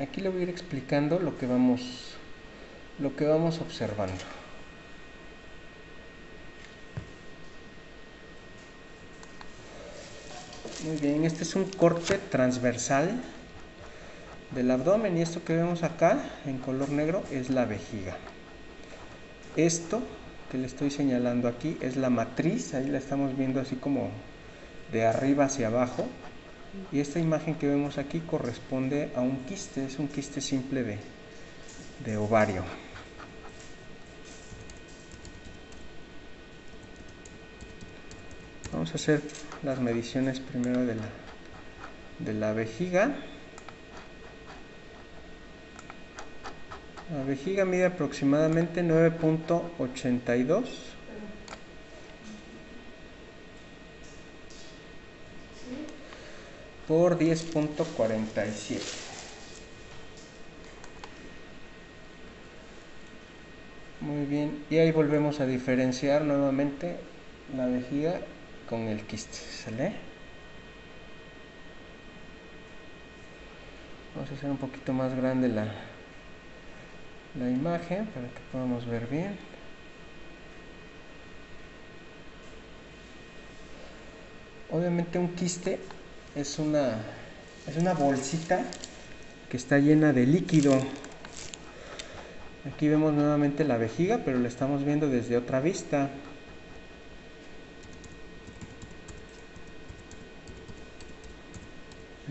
aquí le voy a ir explicando lo que vamos, lo que vamos observando. Muy bien, este es un corte transversal del abdomen y esto que vemos acá en color negro es la vejiga. Esto que le estoy señalando aquí es la matriz, ahí la estamos viendo así como de arriba hacia abajo. Y esta imagen que vemos aquí corresponde a un quiste, es un quiste simple de, de ovario. Vamos a hacer las mediciones primero de la, de la vejiga. La vejiga mide aproximadamente 9.82 por 10.47. Muy bien, y ahí volvemos a diferenciar nuevamente la vejiga con el quiste, ¿sale? Vamos a hacer un poquito más grande la, la imagen para que podamos ver bien. Obviamente un quiste es una, es una bolsita que está llena de líquido. Aquí vemos nuevamente la vejiga, pero la estamos viendo desde otra vista.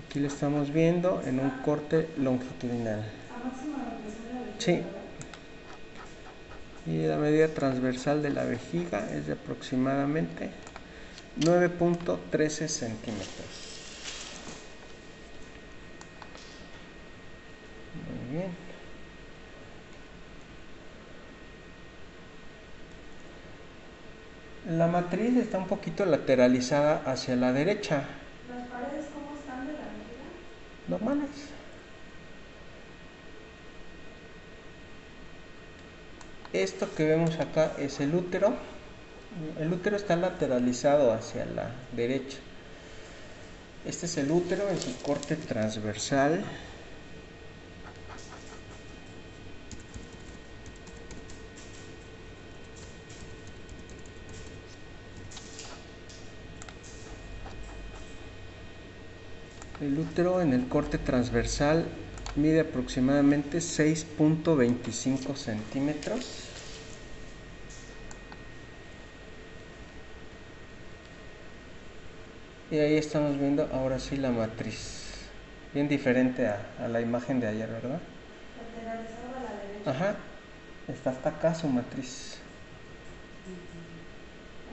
Aquí lo estamos viendo en un corte longitudinal. Sí. Y la medida transversal de la vejiga es de aproximadamente 9.13 centímetros. Muy bien. La matriz está un poquito lateralizada hacia la derecha. normales. Esto que vemos acá es el útero. El útero está lateralizado hacia la derecha. Este es el útero en su corte transversal. El útero en el corte transversal mide aproximadamente 6.25 centímetros. Y ahí estamos viendo ahora sí la matriz. Bien diferente a, a la imagen de ayer, ¿verdad? La. Ajá. Está hasta acá su matriz.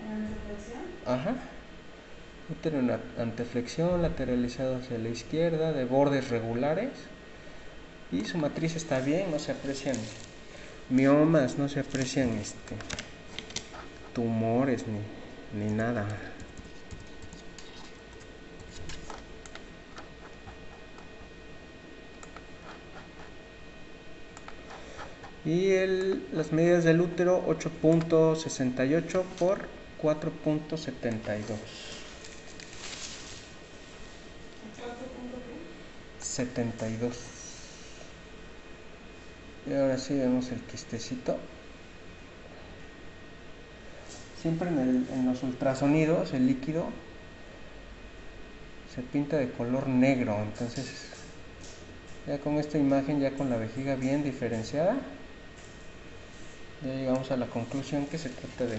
En anteflexión. Ajá. Útero en anteflexión, lateralizado hacia la izquierda, de bordes regulares. Y su matriz está bien, no se aprecian miomas, no se aprecian este tumores ni, ni nada. Y el- las medidas del útero 8.68 por 4.72. Exacto, punto qué. 72. Y ahora sí vemos el quistecito. Siempre en, el- en los ultrasonidos el líquido se pinta de color negro. Entonces, ya con esta imagen, ya con la vejiga bien diferenciada, ya llegamos a la conclusión que se trata de,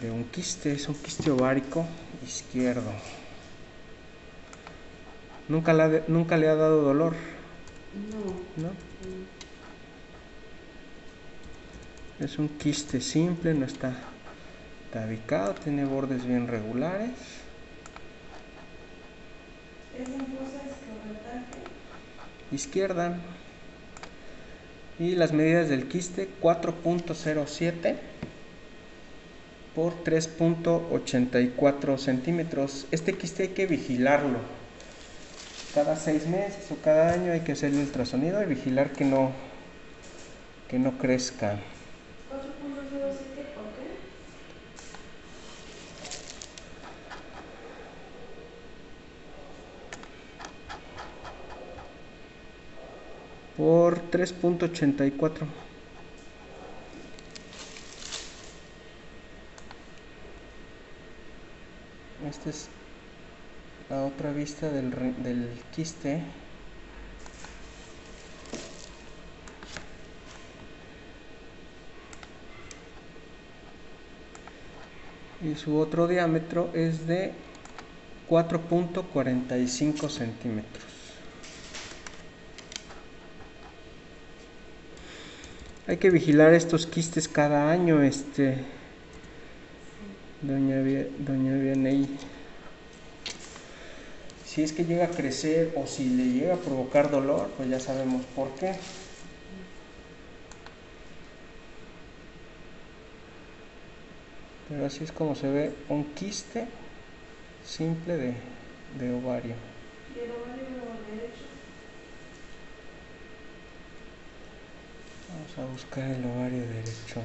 de un quiste. Es un quiste ovárico izquierdo. Nunca, la nunca le ha dado dolor, No. ¿no? Es un quiste simple, no está tabicado, tiene bordes bien regulares. Es en. Izquierda. Y las medidas del quiste 4.07 por 3.84 centímetros. Este quiste hay que vigilarlo. Cada seis meses o cada año hay que hacerle ultrasonido y vigilar que no, que no crezca. 4.07, ¿por qué? por 3.84 esta es la otra vista del, del quiste. Y su otro diámetro es de 4.45 centímetros. Hay que vigilar estos quistes cada año este doña, doña si es que llega a crecer o si le llega a provocar dolor pues ya sabemos por qué. Pero así es como se ve un quiste simple de, de ovario. ¿Y el ovario derecho? vamos a buscar el ovario derecho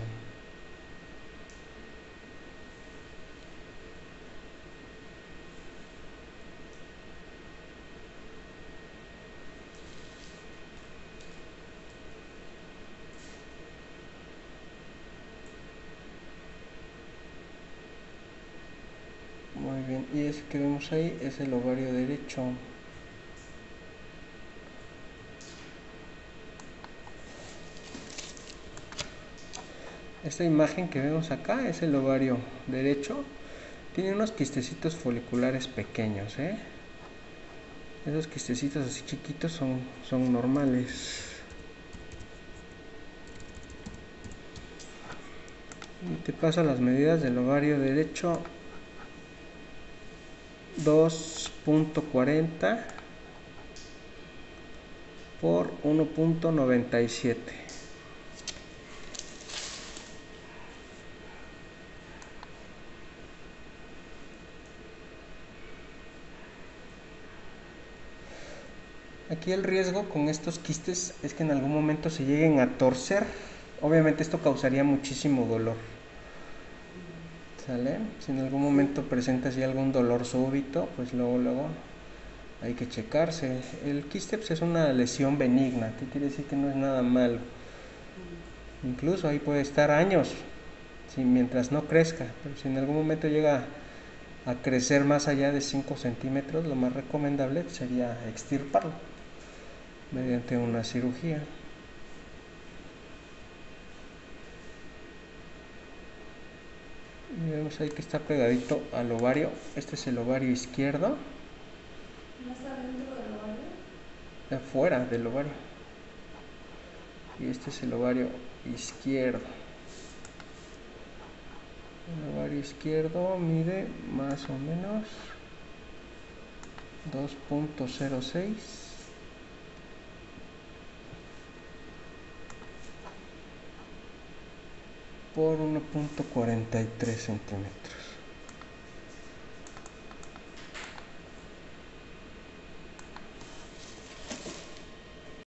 Muy bien, y ese que vemos ahí es el ovario derecho. Esta imagen que vemos acá es el ovario derecho. Tiene unos quistecitos foliculares pequeños, ¿eh? Esos quistecitos así chiquitos son, son normales. Y te paso las medidas del ovario derecho 2.40 por 1.97 Aquí el riesgo con estos quistes es que en algún momento se lleguen a torcer. Obviamente esto causaría muchísimo dolor. ¿Sale? Si en algún momento presenta algún dolor súbito, pues luego, luego hay que checarse. El quiste pues, es una lesión benigna, que quiere decir que no es nada malo. Incluso ahí puede estar años, mientras no crezca, pero si en algún momento llega a crecer más allá de 5 centímetros, lo más recomendable sería extirparlo mediante una cirugía. Y vemos ahí que está pegadito al ovario. Este es el ovario izquierdo. ¿No está dentro del ovario? Afuera del ovario. Y este es el ovario izquierdo. El ovario izquierdo mide más o menos 2.06 por 1.43 centímetros